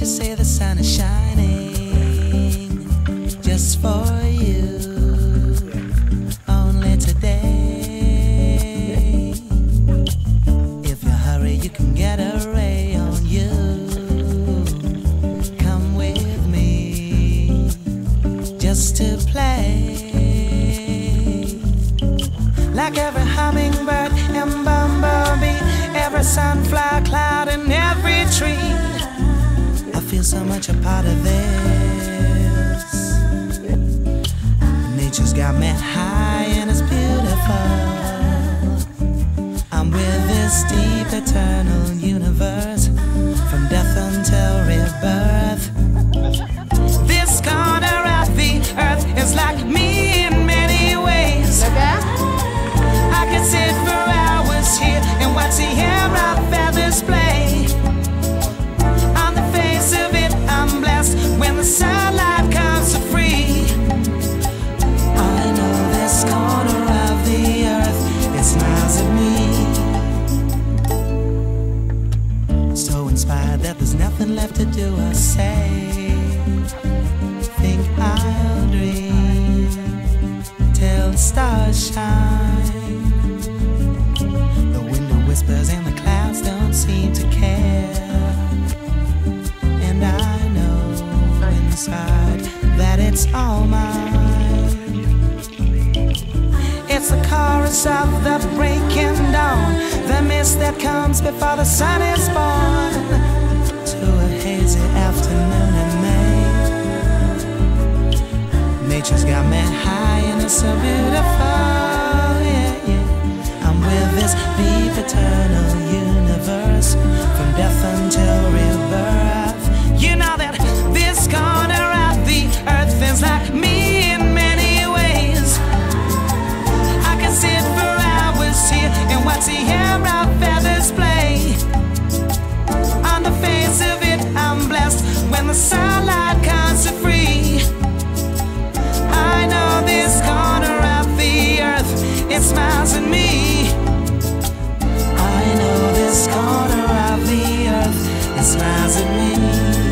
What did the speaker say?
Just say the sun is shining just for you. Only today. If you hurry, you can get a ray on you. Come with me just to play. Like every hummingbird and bumblebee, every sunflower cloud and every tree. Feel so much a part of this. Nature's got me high and it's beautiful. I'm with this deep eternal universe from death until rebirth. This corner of the earth is like me in many ways. I could sit for hours here and watch the feathers. There's nothing left to do or say. Think I'll dream till the stars shine. The window whispers and the clouds don't seem to care. And I know inside that it's all mine. It's the chorus of the breaking dawn, the mist that comes before the sun is born. Nature's got me high and it's so beautiful. Yeah, yeah. I'm with this deep eternal universe from death until rebirth. You know that this corner of the earth is like me in many ways. I can sit for hours here and watch the air of feathers play. On the face of it, I'm blessed when the sunlight smiles at me.